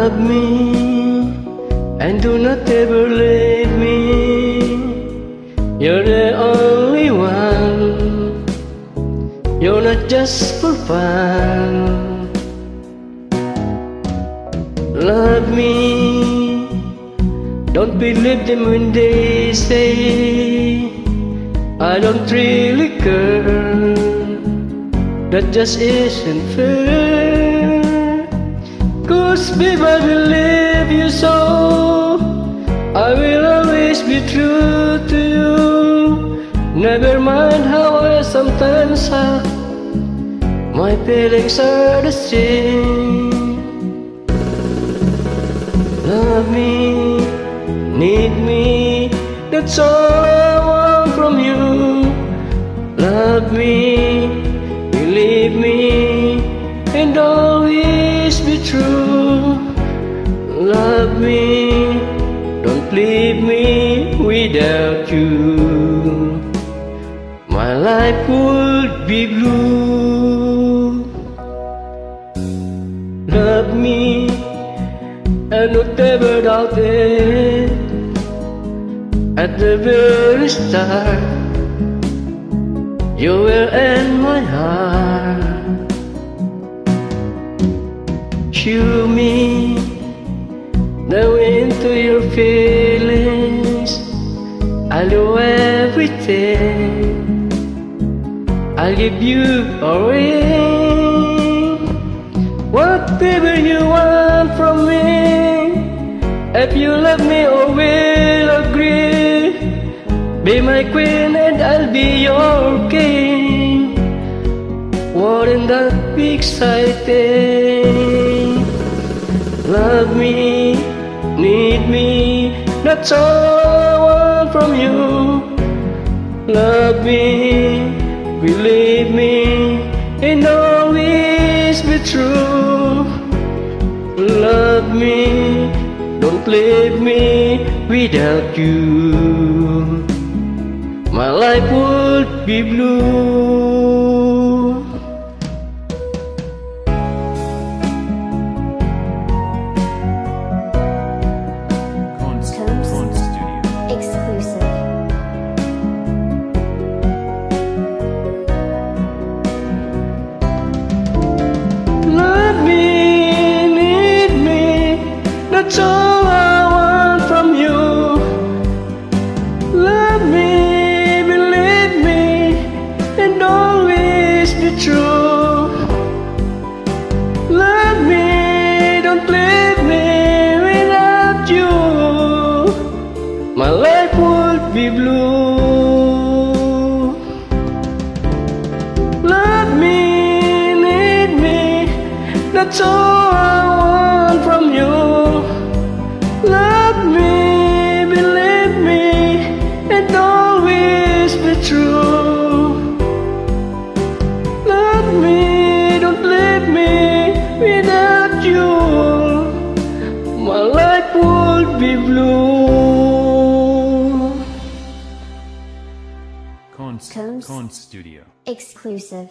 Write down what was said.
Love me and do not ever leave me. You're the only one. You're not just for fun. Love me. Don't believe them when they say I don't really care. That just isn't fair. Cause babe I believe you so I will always be true to you. Never mind how I sometimes act. My feelings are the same. Love me, need me That's all I want from you. Love me, believe me And be true. Love me, don't leave me without you. My life would be blue. Love me and whatever doubt it At the very start You will end my heart Show me way into your um feelings I'll do everything. I'll give you a ring Whatever you want from me. If you love me or will agree. Be my queen and I'll be your king. Wouldn't that be exciting? Love me, need me That's all I want from you. Love me, believe me And always be true. Love me, don't leave me without you. My life would be blue that's all I want from you. Love me, believe me, and always be true. Love me, don't leave me without you. My life would be blue. Love me, need me, that's all Cons, Cons. Cons Studio. Exclusive.